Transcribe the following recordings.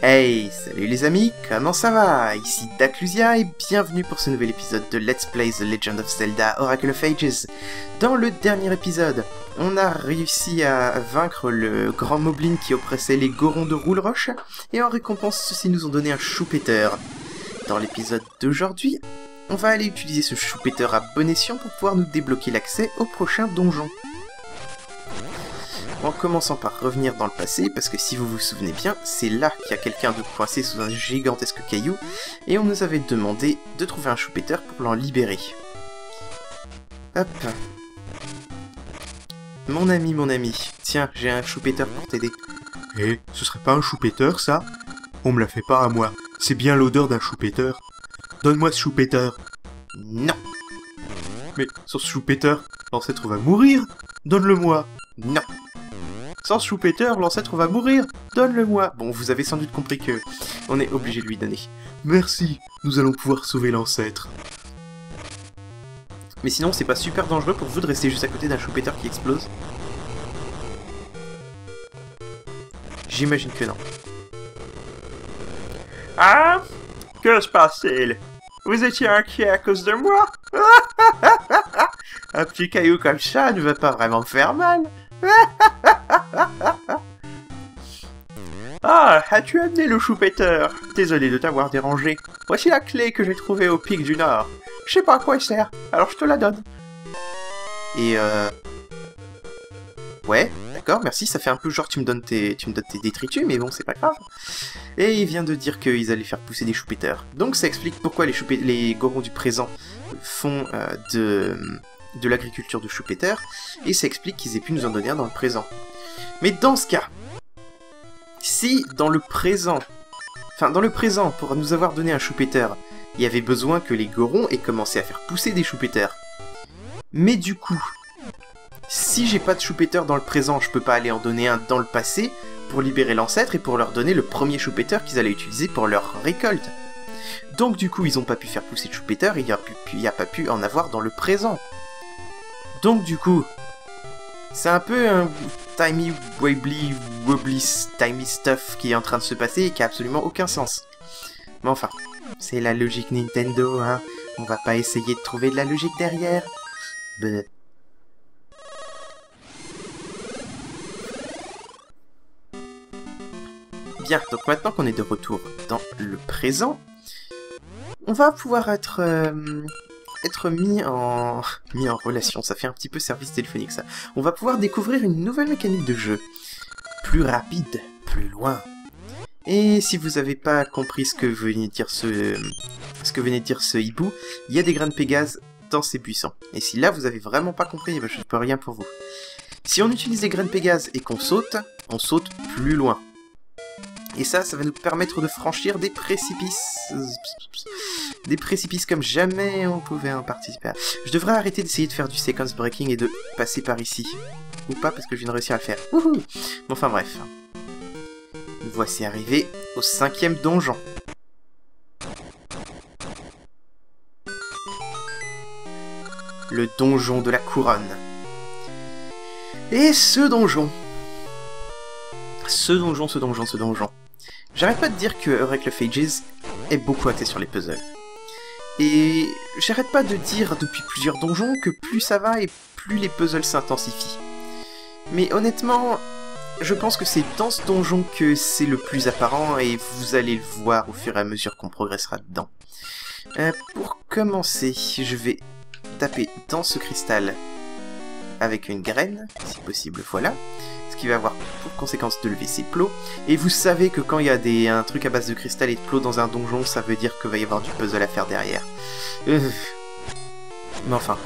Hey, salut les amis, comment ça va? Ici Daclusia et bienvenue pour ce nouvel épisode de Let's Play The Legend of Zelda Oracle of Ages. Dans le dernier épisode, on a réussi à vaincre le grand moblin qui oppressait les Gorons de Rouleroche, et en récompense, ceux-ci nous ont donné un choupeteur. Dans l'épisode d'aujourd'hui, on va aller utiliser ce choupeteur à bon escient pour pouvoir nous débloquer l'accès au prochain donjon en commençant par revenir dans le passé, parce que si vous vous souvenez bien, c'est là qu'il y a quelqu'un de coincé sous un gigantesque caillou, et on nous avait demandé de trouver un choupeteur pour l'en libérer. Hop. Mon ami, mon ami, tiens, j'ai un choupeteur pour t'aider. Eh, ce serait pas un choupeteur, ça? On me la fait pas à moi. C'est bien l'odeur d'un choupeteur. Donne-moi ce choupeteur. Non, Mais sans ce choupeteur, l'ancêtre va mourir? Donne-le-moi. non. Sans ce choupeteur, l'ancêtre va mourir. Donne-le-moi. Bon, vous avez sans doute compris que on est obligé de lui donner. Merci, nous allons pouvoir sauver l'ancêtre. Mais sinon, c'est pas super dangereux pour vous de rester juste à côté d'un choupeteur qui explose J'imagine que non. Ah Que se passe-t-il? Vous étiez inquiet à cause de moi? Un petit caillou comme ça ne va pas vraiment me faire mal. Ah, as-tu amené le choupeteur Désolé de t'avoir dérangé. Voici la clé que j'ai trouvée au pic du Nord. Je sais pas à quoi elle sert, alors je te la donne. Et euh... Ouais, d'accord, merci, ça fait un peu genre tu me donnes tes, tu me donnes tes détritus, mais bon, c'est pas grave. Et il vient de dire qu'ils allaient faire pousser des choupeteurs. Donc ça explique pourquoi les, les gorons du présent font euh, de, de l'agriculture de choupeteurs, et ça explique qu'ils aient pu nous en donner un dans le présent. Mais dans ce cas, si dans le présent, enfin dans le présent, pour nous avoir donné un choupeteur, il y avait besoin que les gorons aient commencé à faire pousser des choupeteurs. Mais du coup, si j'ai pas de choupeteur dans le présent, je peux pas aller en donner un dans le passé pour libérer l'ancêtre et pour leur donner le premier choupeteur qu'ils allaient utiliser pour leur récolte. Donc du coup, ils ont pas pu faire pousser de choupeteur et il y a, pu- il y a pas pu en avoir dans le présent. Donc du coup, c'est un peu un timey wobbly wobbly timey stuff qui est en train de se passer et qui a absolument aucun sens. Mais enfin, c'est la logique Nintendo, hein. On va pas essayer de trouver de la logique derrière. Bien, donc maintenant qu'on est de retour dans le présent, on va pouvoir être euh, être mis en mis en relation. Ça fait un petit peu service téléphonique ça. On va pouvoir découvrir une nouvelle mécanique de jeu, plus rapide, plus loin. Et si vous avez pas compris ce que venait de dire ce de dire ce hibou, il y a des graines Pégase dans ces buissons. Et si là vous avez vraiment pas compris, eh ben, je ne peux rien pour vous. Si on utilise des graines Pégase et qu'on saute, on saute plus loin. Et ça, ça va nous permettre de franchir des précipices. Des précipices comme jamais on pouvait en participer. Je devrais arrêter d'essayer de faire du sequence breaking et de passer par ici. Ou pas, parce que je viens de réussir à le faire. Wouhou Bon, enfin bref. Voici arrivés au cinquième donjon. Le donjon de la couronne. Et ce donjon. Ce donjon, ce donjon, ce donjon. J'arrête pas de dire que Oracle of Ages est beaucoup axé sur les puzzles. Et j'arrête pas de dire depuis plusieurs donjons que plus ça va et plus les puzzles s'intensifient. Mais honnêtement, je pense que c'est dans ce donjon que c'est le plus apparent et vous allez le voir au fur et à mesure qu'on progressera dedans. Euh, pour commencer, je vais taper dans ce cristal avec une graine, si possible, voilà. Qui va avoir pour conséquence de lever ses plots. Et vous savez que quand il y a des, un truc à base de cristal et de plots dans un donjon, ça veut dire qu'il va y avoir du puzzle à faire derrière. Euh. Mais enfin,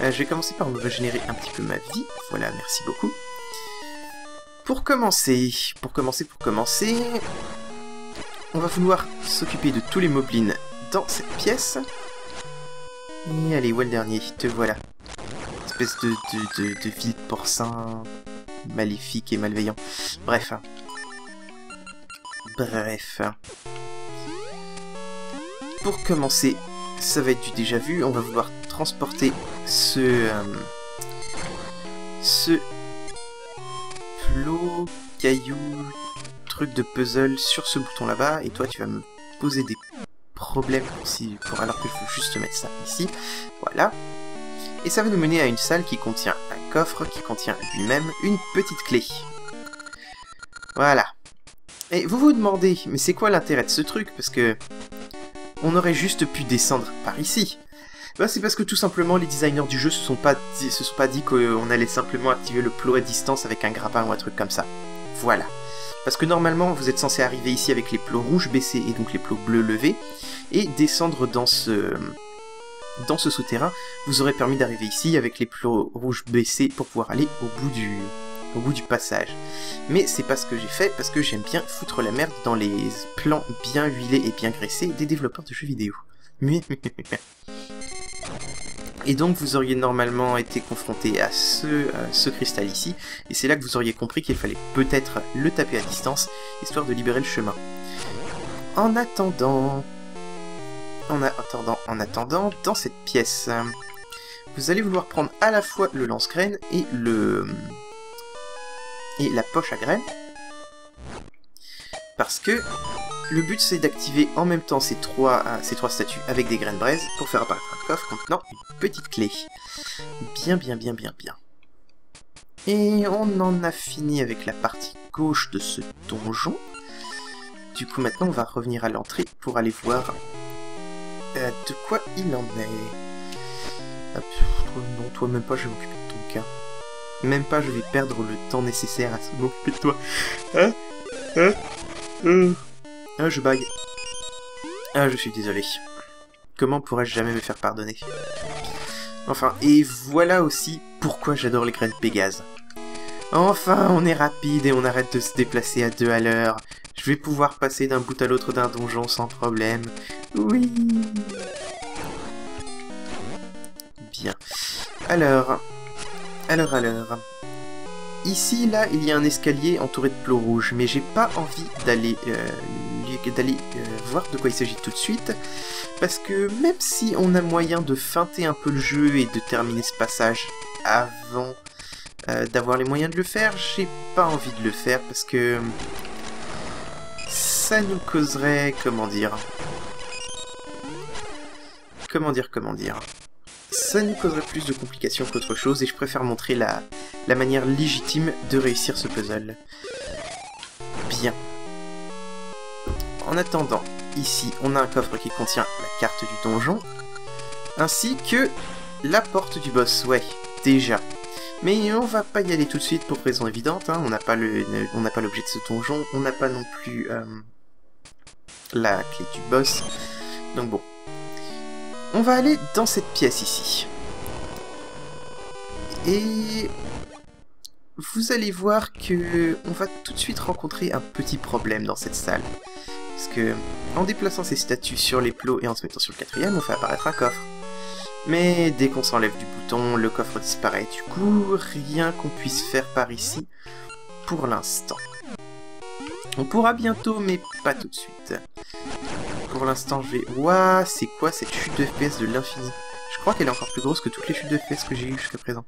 euh, je vais commencer par me régénérer un petit peu ma vie. Voilà, merci beaucoup. Pour commencer, pour commencer, pour commencer, on va vouloir s'occuper de tous les moblins dans cette pièce. Et allez, où est le dernier Te voilà. Espèce de, de, de, porcin maléfique et malveillant. Bref. Bref. Pour commencer, ça va être du déjà vu. On va vouloir transporter ce... euh, ce... Plot, caillou, truc de puzzle sur ce bouton là-bas, et toi tu vas me poser des problèmes si, pour alors que veux juste mettre ça ici. Voilà. Et ça va nous mener à une salle qui contient un coffre, qui contient lui-même une petite clé. Voilà. Et vous vous demandez, mais c'est quoi l'intérêt de ce truc? Parce que on aurait juste pu descendre par ici. Bah, c'est parce que tout simplement les designers du jeu se sont pas se sont pas dit qu'on allait simplement activer le plot à distance avec un grappin ou un truc comme ça. Voilà. Parce que normalement vous êtes censé arriver ici avec les plots rouges baissés et donc les plots bleus levés et descendre dans ce dans ce souterrain vous aurez permis d'arriver ici avec les plots rouges baissés pour pouvoir aller au bout du au bout du passage. Mais c'est pas ce que j'ai fait parce que j'aime bien foutre la merde dans les plans bien huilés et bien graissés des développeurs de jeux vidéo. Et donc vous auriez normalement été confronté à ce, euh, ce cristal ici, et c'est là que vous auriez compris qu'il fallait peut-être le taper à distance, histoire de libérer le chemin. En attendant... En attendant, en attendant, dans cette pièce, vous allez vouloir prendre à la fois le lance-graine et le... et la poche à graines, parce que le but c'est d'activer en même temps ces trois, euh, statues avec des graines braise pour faire apparaître un coffre contenant une petite clé. Bien, bien, bien, bien, bien. Et on en a fini avec la partie gauche de ce donjon. Du coup maintenant on va revenir à l'entrée pour aller voir euh, de quoi il en est. Hop, non, toi même pas je vais m'occuper de ton cas. Même pas je vais perdre le temps nécessaire à m'occuper de toi. Hein Hein Hein ah, je bague. Ah, je suis désolé. Comment pourrais-je jamais me faire pardonner? Enfin, et voilà aussi pourquoi j'adore les graines Pégase. Enfin, on est rapide et on arrête de se déplacer à deux à l'heure. Je vais pouvoir passer d'un bout à l'autre d'un donjon sans problème. Oui Bien. Alors... Alors, alors... Ici, là, il y a un escalier entouré de plots rouges, mais j'ai pas envie d'aller euh, d'aller euh, voir de quoi il s'agit tout de suite, parce que même si on a moyen de feinter un peu le jeu et de terminer ce passage avant euh, d'avoir les moyens de le faire, j'ai pas envie de le faire parce que ça nous causerait, comment dire, comment dire, comment dire, ça nous causerait plus de complications qu'autre chose et je préfère montrer la, la manière légitime de réussir ce puzzle. Bien. En attendant, ici, on a un coffre qui contient la carte du donjon, ainsi que la porte du boss, ouais, déjà. Mais on va pas y aller tout de suite pour raison évidente, hein. on n'a pas l'objet de ce donjon, on n'a pas non plus euh, la clé du boss, donc bon. On va aller dans cette pièce ici. Et vous allez voir que on va tout de suite rencontrer un petit problème dans cette salle. Parce que, en déplaçant ces statues sur les plots et en se mettant sur le quatrième, on fait apparaître un coffre. Mais dès qu'on s'enlève du bouton, le coffre disparaît. Du coup, rien qu'on puisse faire par ici pour l'instant. On pourra bientôt, mais pas tout de suite. Pour l'instant, je vais... Ouah, c'est quoi cette chute de FPS de l'infini? Je crois qu'elle est encore plus grosse que toutes les chutes de FPS que j'ai eues jusqu'à présent.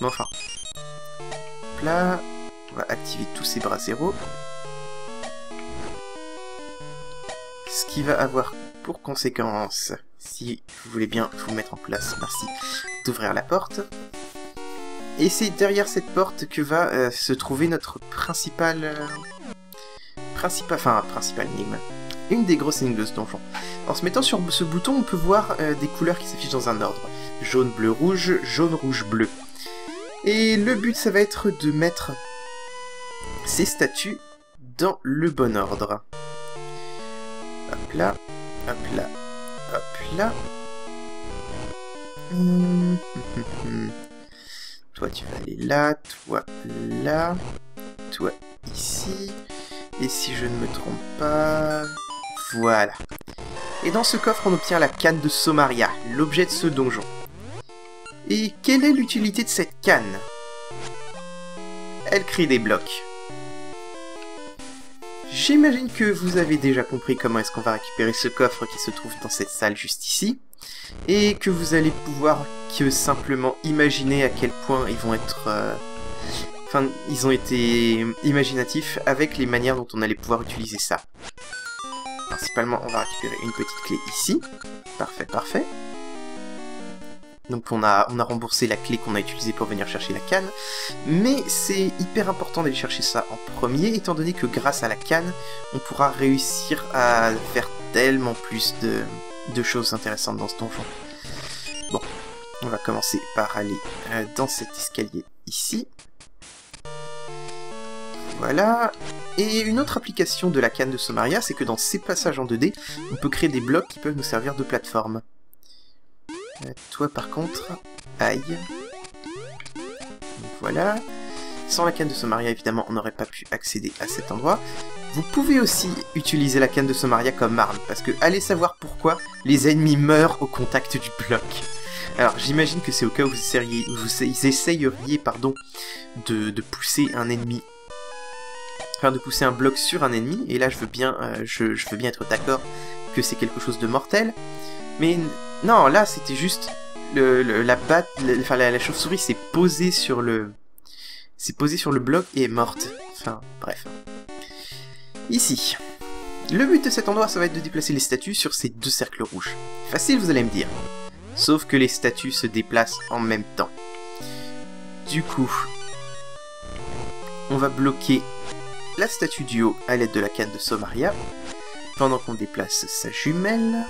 Mais enfin. Là, on va activer tous ces bras zéro. Ce qui va avoir pour conséquence, si vous voulez bien vous mettre en place, merci, d'ouvrir la porte? Et c'est derrière cette porte que va euh, se trouver notre principal... Euh, principal... Enfin, principal énigme. Une des grosses énigmes de ce. En se mettant sur ce bouton, on peut voir euh, des couleurs qui s'affichent dans un ordre. Jaune, bleu, rouge, jaune, rouge, bleu. Et le but, ça va être de mettre ces statues dans le bon ordre. Hop là, hop là, hop là. Toi, tu vas aller là, toi là, toi ici. Et si je ne me trompe pas... Voilà. Et dans ce coffre, on obtient la canne de Somaria, l'objet de ce donjon. Et quelle est l'utilité de cette canne? Elle crie des blocs. J'imagine que vous avez déjà compris comment est-ce qu'on va récupérer ce coffre qui se trouve dans cette salle juste ici, et que vous allez pouvoir que simplement imaginer à quel point ils vont être... Euh, Enfin, ils ont été imaginatifs avec les manières dont on allait pouvoir utiliser ça. Principalement, on va récupérer une petite clé ici. Parfait, parfait. Donc on a, remboursé la clé qu'on a utilisée pour venir chercher la canne. Mais c'est hyper important d'aller chercher ça en premier, étant donné que grâce à la canne, on pourra réussir à faire tellement plus de, de choses intéressantes dans ce donjon. Bon, on va commencer par aller euh, dans cet escalier ici. Voilà. Et une autre application de la canne de Somaria, c'est que dans ces passages en 2D, on peut créer des blocs qui peuvent nous servir de plateforme. Euh, toi par contre, aïe. Voilà. Sans la canne de Somaria, évidemment, on n'aurait pas pu accéder à cet endroit. Vous pouvez aussi utiliser la canne de Somaria comme arme, parce que allez savoir pourquoi les ennemis meurent au contact du bloc. Alors j'imagine que c'est au cas où vous essayeriez, pardon, de pousser un ennemi de pousser un bloc sur un ennemi, et là je veux bien, euh, je, veux bien être d'accord que c'est quelque chose de mortel, mais non, là c'était juste le, la batte, enfin la chauve-souris s'est posée sur le, s'est posée sur le bloc et est morte. Enfin bref. Ici. Le but de cet endroit, ça va être de déplacer les statues sur ces deux cercles rouges. Facile, vous allez me dire. Sauf que les statues se déplacent en même temps. Du coup, on va bloquer la statue du haut à l'aide de la canne de Somaria, pendant qu'on déplace sa jumelle.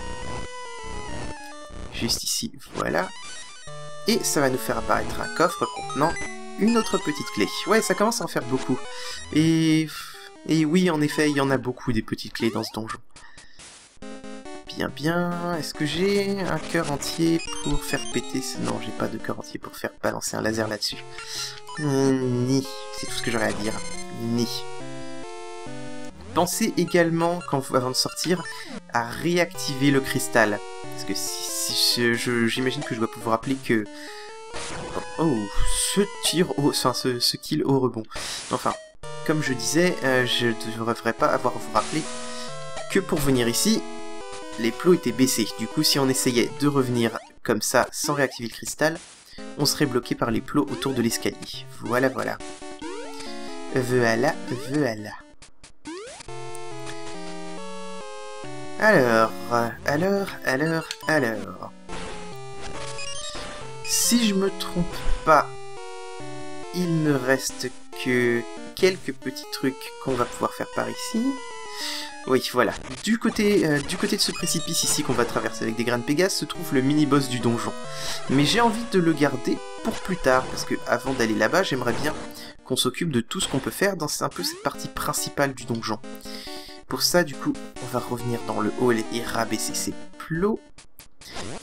Juste ici, voilà. Et ça va nous faire apparaître un coffre contenant une autre petite clé. Ouais, ça commence à en faire beaucoup. Et... Et oui, en effet, il y en a beaucoup des petites clés dans ce donjon. Bien, bien. Est-ce que j'ai un cœur entier pour faire péter ce... Non, j'ai pas de cœur entier pour faire balancer un laser là-dessus. ni. C'est tout ce que j'aurais à dire. Ni. Pensez également, quand vous, avant de sortir, à réactiver le cristal. Parce que si, si j'imagine que je dois vous rappeler que... Oh, ce tir au... Enfin, ce, ce kill au rebond. Enfin, comme je disais, euh, je ne devrais pas avoir à vous rappeler que pour venir ici, les plots étaient baissés. Du coup, si on essayait de revenir comme ça, sans réactiver le cristal, on serait bloqué par les plots autour de l'escalier. Voilà, voilà. Voilà, voilà. Alors, alors, alors, alors... Si je me trompe pas, il ne reste que quelques petits trucs qu'on va pouvoir faire par ici. Oui, voilà. Du côté, euh, du côté de ce précipice ici qu'on va traverser avec des graines Pégase se trouve le mini-boss du donjon. Mais j'ai envie de le garder pour plus tard, parce que avant d'aller là-bas, j'aimerais bien qu'on s'occupe de tout ce qu'on peut faire dans un peu cette partie principale du donjon. Pour ça, du coup, on va revenir dans le hall et rabaisser ces plots,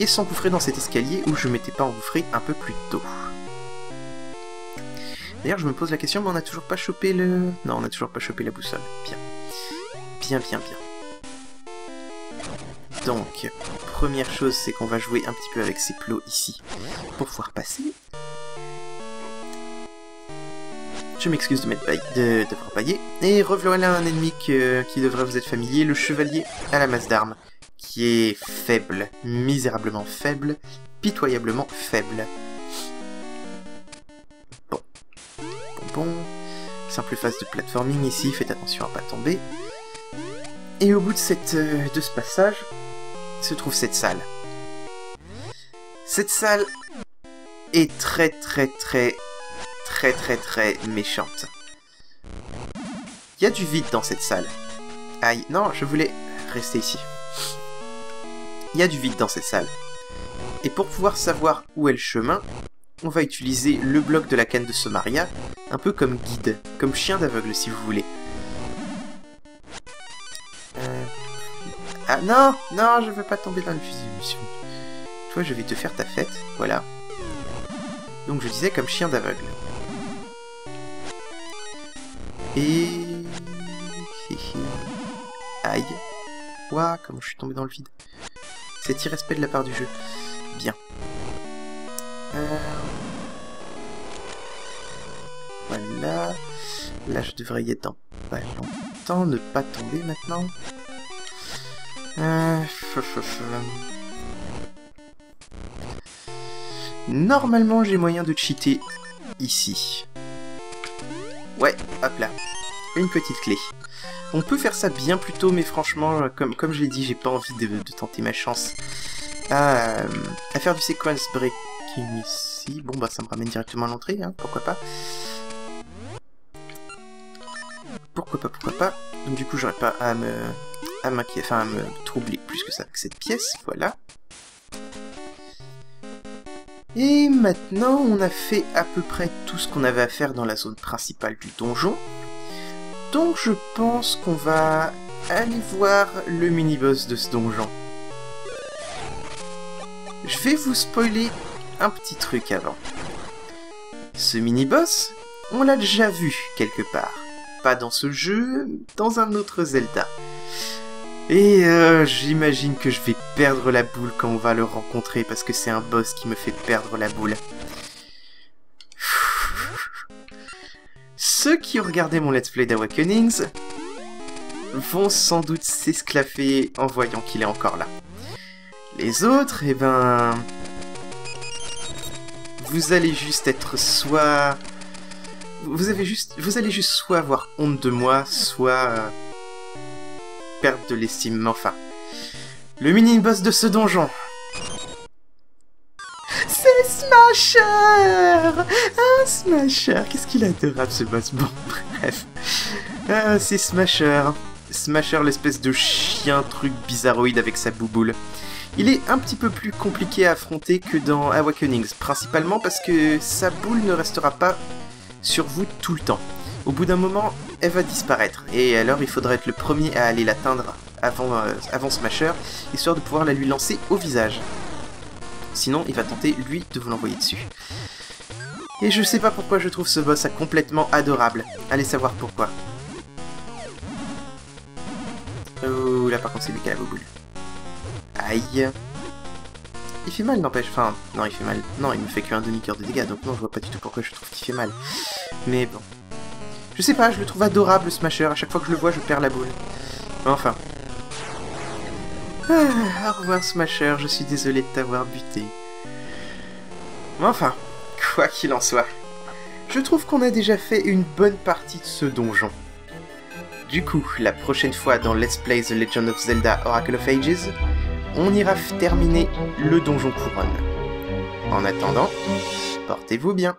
et s'engouffrer dans cet escalier où je m'étais pas engouffré un peu plus tôt. D'ailleurs, je me pose la question, mais on n'a toujours pas chopé le... Non, on n'a toujours pas chopé la boussole. Bien. Bien, bien, bien. Donc, première chose, c'est qu'on va jouer un petit peu avec ces plots ici pour pouvoir passer. Je m'excuse de m'être de, d'avoir paillé. Et revoilà un ennemi qui devrait vous être familier, le chevalier à la masse d'armes, qui est faible, misérablement faible, pitoyablement faible. Bon. Bon, bon. Simple phase de platforming ici, faites attention à pas tomber. Et au bout de, cette, euh, de ce passage, se trouve cette salle. Cette salle est très très très très très très méchante. Il y a du vide dans cette salle. Aïe, non, je voulais rester ici. Il y a du vide dans cette salle. Et pour pouvoir savoir où est le chemin, on va utiliser le bloc de la canne de Somaria, un peu comme guide, comme chien d'aveugle si vous voulez. Ah non, non, je veux pas tomber dans le fusil Toi, je vais te faire ta fête, voilà. Donc je disais comme chien d'aveugle. Et... Aïe. Ouah, comment je suis tombé dans le vide. C'est irrespect de la part du jeu. Bien. Euh... Voilà. Là, je devrais y être dans pas longtemps. Ne pas tomber maintenant. Euh, Normalement, j'ai moyen de cheater ici. Ouais, hop là. Une petite clé. On peut faire ça bien plus tôt, mais franchement, comme, comme je l'ai dit, j'ai pas envie de, tenter ma chance à, à, faire du sequence breaking ici. Bon, bah ça me ramène directement à l'entrée, hein, pourquoi pas. Pourquoi pas, pourquoi pas. Donc du coup, j'aurais pas à me, à enfin à me troubler plus que ça avec cette pièce, voilà. Et maintenant, on a fait à peu près tout ce qu'on avait à faire dans la zone principale du donjon. Donc je pense qu'on va aller voir le mini-boss de ce donjon. Je vais vous spoiler un petit truc avant. Ce mini-boss, on l'a déjà vu quelque part. Pas dans ce jeu, dans un autre Zelda. Et euh, j'imagine que je vais perdre la boule quand on va le rencontrer parce que c'est un boss qui me fait perdre la boule. Ceux qui ont regardé mon let's play d'Awakenings vont sans doute s'esclaffer en voyant qu'il est encore là. Les autres, eh ben... Vous allez juste être soit... Vous, avez juste... vous allez juste soit avoir honte de moi, soit... Euh, de l'estime, enfin... Le mini-boss de ce donjon C'est Smasher Un Smasher Qu'est-ce qu'il adorable ce boss Bon, bref. Ah, c'est Smasher. Smasher, l'espèce de chien truc bizarroïde avec sa bouboule. Il est un petit peu plus compliqué à affronter que dans Awakenings, principalement parce que sa boule ne restera pas sur vous tout le temps. Au bout d'un moment, elle va disparaître, et alors il faudra être le premier à aller l'atteindre avant, euh, avant Smasher, histoire de pouvoir la lui lancer au visage. Sinon, il va tenter, lui, de vous l'envoyer dessus. Et je sais pas pourquoi je trouve ce boss complètement adorable. Allez savoir pourquoi. Oh, là par contre c'est lui qui a la boule. Aïe. Il fait mal, n'empêche. Enfin, non, il fait mal. Non, il me fait qu'un demi-cœur de dégâts, donc non, je vois pas du tout pourquoi je trouve qu'il fait mal. Mais bon. Je sais pas, je le trouve adorable, ce Smasher. À chaque fois que je le vois, je perds la boule. Enfin. Ah, au revoir, Smasher. Je suis désolé de t'avoir buté. Enfin, quoi qu'il en soit. Je trouve qu'on a déjà fait une bonne partie de ce donjon. Du coup, la prochaine fois dans Let's Play The Legend of Zelda Oracle of Ages, on ira terminer le donjon couronne. En attendant, portez-vous bien.